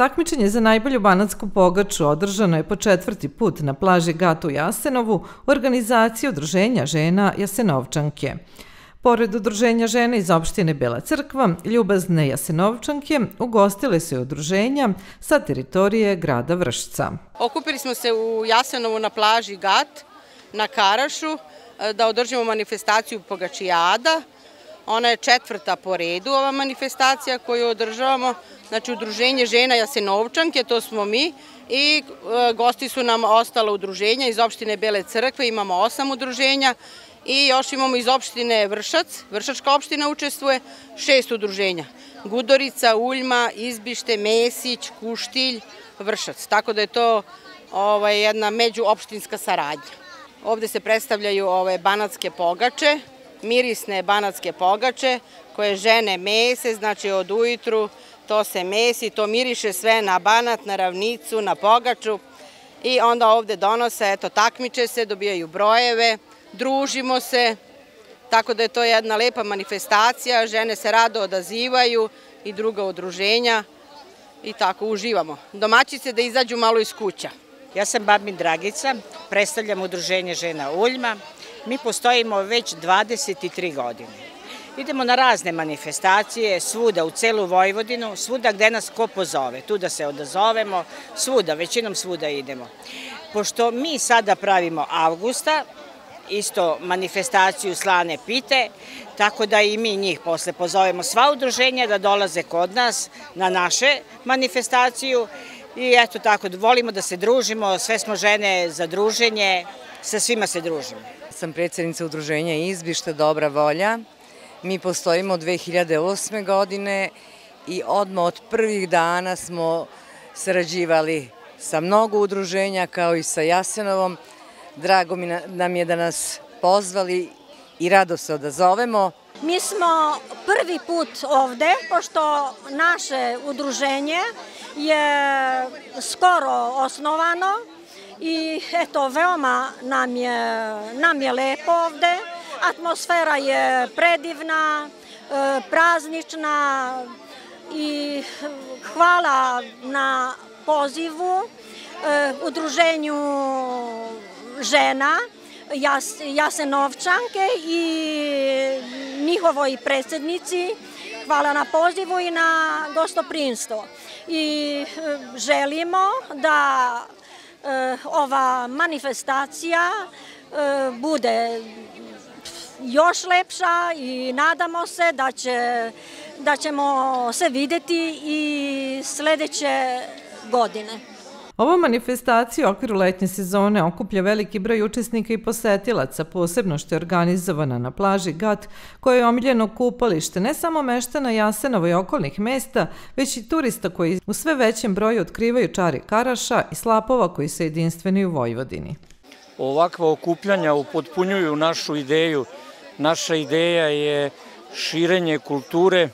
Takmičenje za najbolju banatsku pogaču održano je po četvrti put na plaži Gat u Jasenovu u organizaciji Udruženja žena Jasenovčanke. Pored udruženja žena iz opštine Bela crkva, ljubazne Jasenovčanke ugostile su i udruženja sa teritorije grada Vršca. Okupili smo se u Jasenovu na plaži Gat, na Karašu, da održimo manifestaciju Pogačijada. Ona je četvrta po redu ova manifestacija koju održavamo znači udruženje žena Jasenovčanke, to smo mi, i e, gosti su nam ostala udruženja iz opštine Bele crkve, imamo osam udruženja, i još imamo iz opštine Vršac, Vršačka opština učestvuje, šest udruženja. Gudorica, Uljma, Izbište, Mesić, Kuštilj, Vršac. Tako da je to ovaj, jedna međuopštinska saradnja. Ovde se predstavljaju ove banatske pogače, mirisne banatske pogače, koje žene mese, znači od ujutru to se mesi, to miriše sve na banat, na ravnicu, na pogaču i onda ovde donose, eto, takmiče se, dobijaju brojeve, družimo se, tako da je to jedna lepa manifestacija, žene se rado odazivaju i druga udruženja i tako uživamo. Domaćice da izađu malo iz kuća. Ja sam Babin Dragica, predstavljam udruženje žena Uljma. Mi postojimo već 23 godine. Idemo na razne manifestacije, svuda, u celu Vojvodinu, svuda gde nas ko pozove, tu da se odazovemo, svuda, većinom svuda idemo. Pošto mi sada pravimo avgusta, isto manifestaciju slane pite, tako da i mi njih posle pozovemo sva udruženja da dolaze kod nas na naše manifestaciju i eto tako, volimo da se družimo, sve smo žene za druženje, sa svima se družimo. Sam predsednica udruženja Izbišta Dobra volja, Mi postojimo od 2008. godine i odmah od prvih dana smo sarađivali sa mnogo udruženja kao i sa Jasenovom. Drago mi nam je da nas pozvali i rado se odazovemo. Mi smo prvi put ovde, pošto naše udruženje je skoro osnovano i eto, veoma nam je, nam je lepo ovde Atmosfera je predivna, e, praznična i hvala na pozivu e, udruženju žena Jasenovčanke i njihovoj predsednici. Hvala na pozivu i na gostoprinstvo. I e, želimo da ova manifestacija bude još lepša i nadamo se da, će, da ćemo se videti i sledeće godine. Ova manifestacija u okviru letnje sezone okuplja veliki broj učesnika i posetilaca, posebno što je organizovana na plaži Gat, koja je omiljeno kupalište ne samo meštana Jasenova i okolnih mesta, već i turista koji u sve većem broju otkrivaju čari Karaša i slapova koji se jedinstveni u Vojvodini. Ovakva okupljanja upotpunjuju našu ideju Naša ideja je širenje kulture,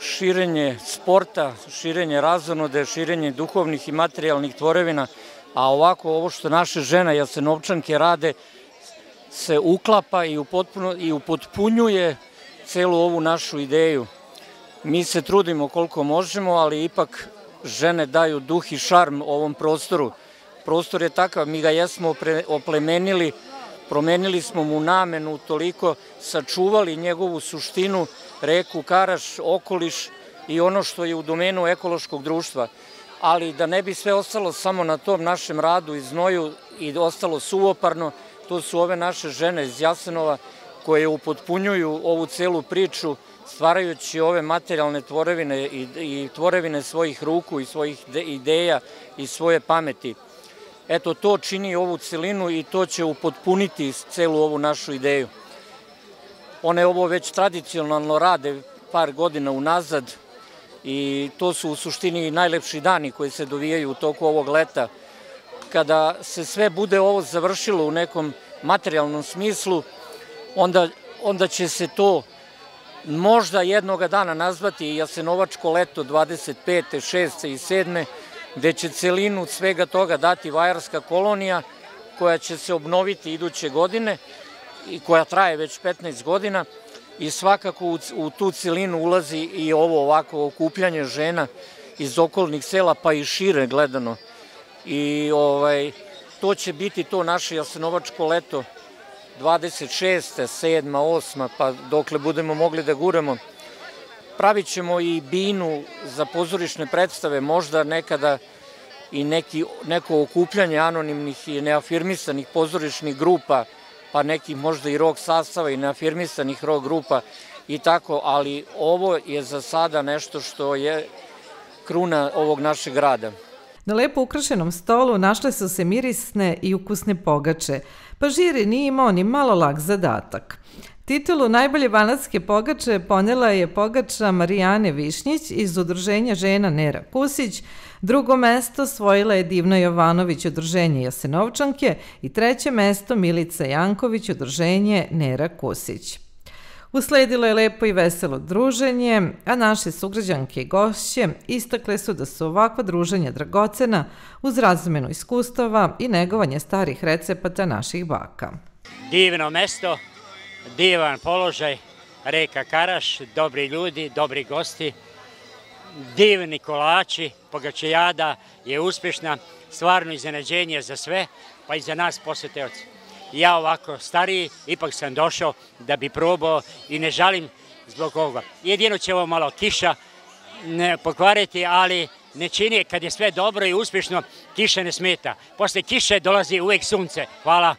širenje sporta, širenje razonode, širenje duhovnih i materijalnih tvorevina, a ovako ovo što naše žena Jasenovčanke rade se uklapa i, i upotpunjuje celu ovu našu ideju. Mi se trudimo koliko možemo, ali ipak žene daju duh i šarm ovom prostoru. Prostor je takav, mi ga jesmo oplemenili, promenili smo mu namenu toliko, sačuvali njegovu suštinu, reku Karaš, okoliš i ono što je u domenu ekološkog društva. Ali da ne bi sve ostalo samo na tom našem radu i znoju i ostalo suvoparno, to su ove naše žene iz Jasenova koje upotpunjuju ovu celu priču stvarajući ove materijalne tvorevine i, i tvorevine svojih ruku i svojih ideja i svoje pameti. Eto, to čini ovu celinu i to će upotpuniti celu ovu našu ideju. One ovo već tradicionalno rade par godina unazad i to su u suštini najlepši dani koji se dovijaju u toku ovog leta. Kada se sve bude ovo završilo u nekom materijalnom smislu, onda, onda će se to možda jednoga dana nazvati Jasenovačko leto 25. 6. i 7 gde će celinu svega toga dati Vajarska kolonija koja će se obnoviti iduće godine i koja traje već 15 godina i svakako u, tu celinu ulazi i ovo ovako okupljanje žena iz okolnih sela, pa i šire gledano. I ovaj, to će biti to naše jasenovačko leto 26. 7. 8. pa dokle budemo mogli da guramo. Pravit ćemo i binu za pozorišne predstave, možda nekada i neki, neko okupljanje anonimnih i neafirmisanih pozorišnih grupa, pa nekih možda i rock sastava i neafirmisanih rock grupa i tako, ali ovo je za sada nešto što je kruna ovog našeg rada. Na lepo ukrašenom stolu našle su se mirisne i ukusne pogače, pa žiri nije imao ni malo lag zadatak. Titulu najbolje banatske pogače ponela je pogača Marijane Višnjić iz udruženja žena Nera Kusić, drugo mesto svojila je Divna Jovanović udruženje Jasenovčanke i treće mesto Milica Janković udruženje Nera Kusić. Usledilo je lepo i veselo druženje, a naše sugrađanke i gošće istakle su da su ovakva druženja dragocena uz razmenu iskustava i negovanje starih recepata naših baka. Divno mesto, divan položaj, reka Karaš, dobri ljudi, dobri gosti, divni kolači, pogačejada je uspješna, stvarno iznenađenje za sve, pa i za nas posjeteoci. Ja ovako stariji, ipak sam došao da bi probao i ne žalim zbog ovoga. Jedino će ovo malo kiša pokvariti, ali ne čini kad je sve dobro i uspješno, kiša ne smeta. Posle kiše dolazi uvek sunce. Hvala.